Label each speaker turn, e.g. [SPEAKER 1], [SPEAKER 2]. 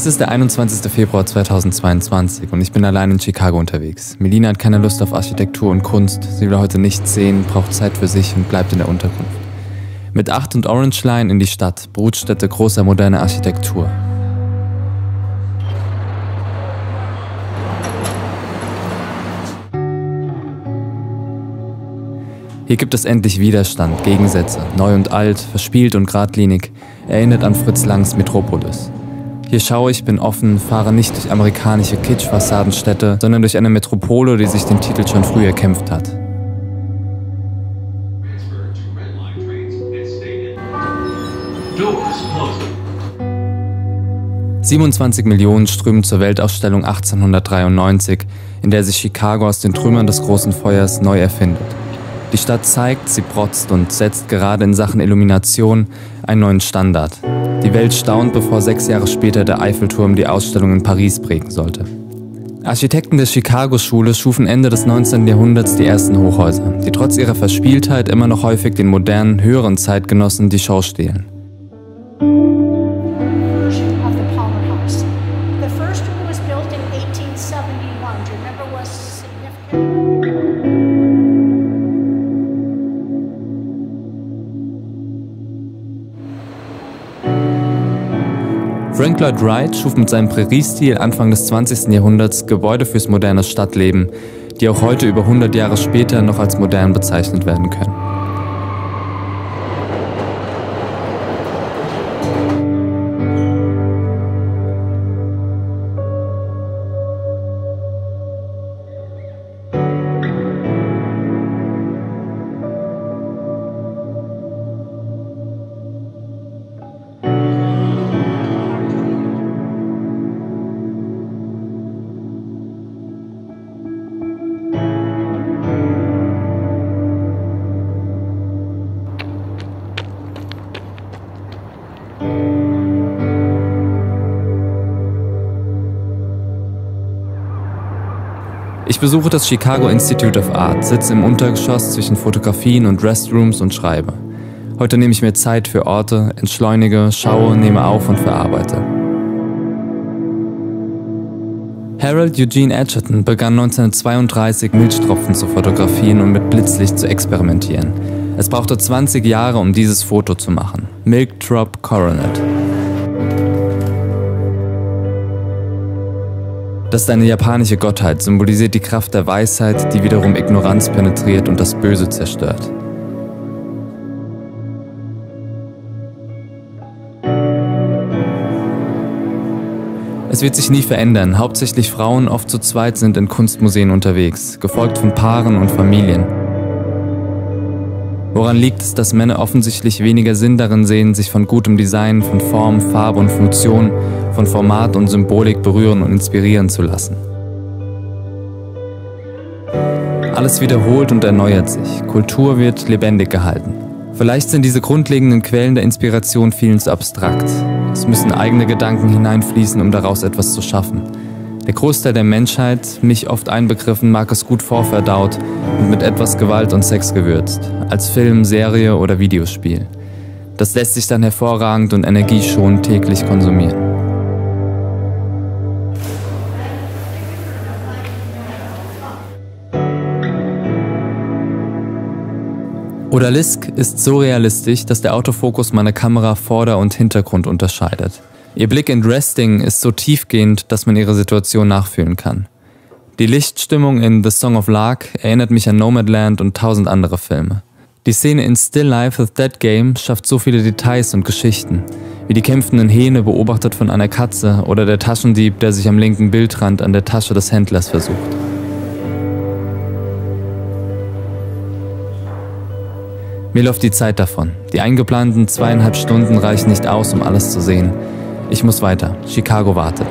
[SPEAKER 1] Es ist der 21. Februar 2022 und ich bin allein in Chicago unterwegs. Melina hat keine Lust auf Architektur und Kunst. Sie will heute nichts sehen, braucht Zeit für sich und bleibt in der Unterkunft. Mit 8 und Orange Line in die Stadt, Brutstätte großer moderner Architektur. Hier gibt es endlich Widerstand, Gegensätze, neu und alt, verspielt und geradlinig, erinnert an Fritz Langs Metropolis. Hier schaue ich, bin offen, fahre nicht durch amerikanische Kitsch-Fassadenstädte, sondern durch eine Metropole, die sich den Titel schon früh erkämpft hat. »27 Millionen strömen zur Weltausstellung 1893, in der sich Chicago aus den Trümmern des großen Feuers neu erfindet. Die Stadt zeigt, sie protzt und setzt gerade in Sachen Illumination einen neuen Standard. Die Welt staunt, bevor sechs Jahre später der Eiffelturm die Ausstellung in Paris prägen sollte. Architekten der Chicago-Schule schufen Ende des 19. Jahrhunderts die ersten Hochhäuser, die trotz ihrer Verspieltheit immer noch häufig den modernen, höheren Zeitgenossen die Show stehlen.
[SPEAKER 2] 1871. Frank Lloyd Wright schuf mit seinem Präriestil Anfang des 20. Jahrhunderts Gebäude fürs moderne Stadtleben, die auch heute über 100 Jahre später noch als modern bezeichnet werden können. Ich besuche das Chicago Institute of Art, sitze im Untergeschoss zwischen Fotografien und Restrooms und schreibe. Heute nehme ich mir Zeit für Orte, entschleunige, schaue, nehme auf und verarbeite. Harold Eugene Edgerton begann 1932 Milchtropfen zu fotografieren und mit Blitzlicht zu experimentieren. Es brauchte 20 Jahre, um dieses Foto zu machen. Milk Drop Coronet. Das ist eine japanische Gottheit, symbolisiert die Kraft der Weisheit, die wiederum Ignoranz penetriert und das Böse zerstört. Es wird sich nie verändern. Hauptsächlich Frauen, oft zu zweit, sind in Kunstmuseen unterwegs, gefolgt von Paaren und Familien. Woran liegt es, dass Männer offensichtlich weniger Sinn darin sehen, sich von gutem Design, von Form, Farbe und Funktion, von Format und Symbolik berühren und inspirieren zu lassen? Alles wiederholt und erneuert sich. Kultur wird lebendig gehalten. Vielleicht sind diese grundlegenden Quellen der Inspiration vielen zu abstrakt. Es müssen eigene Gedanken hineinfließen, um daraus etwas zu schaffen. Der Großteil der Menschheit, mich oft einbegriffen, mag es gut vorverdaut und mit etwas Gewalt und Sex gewürzt, als Film, Serie oder Videospiel. Das lässt sich dann hervorragend und energieschonend täglich konsumieren. Odalisk ist so realistisch, dass der Autofokus meiner Kamera Vorder- und Hintergrund unterscheidet. Ihr Blick in Resting ist so tiefgehend, dass man ihre Situation nachfühlen kann. Die Lichtstimmung in The Song of Lark erinnert mich an Nomadland und tausend andere Filme. Die Szene in Still Life with Dead Game schafft so viele Details und Geschichten, wie die kämpfenden Hähne beobachtet von einer Katze oder der Taschendieb, der sich am linken Bildrand an der Tasche des Händlers versucht. Mir läuft die Zeit davon. Die eingeplanten zweieinhalb Stunden reichen nicht aus, um alles zu sehen. Ich muss weiter. Chicago wartet.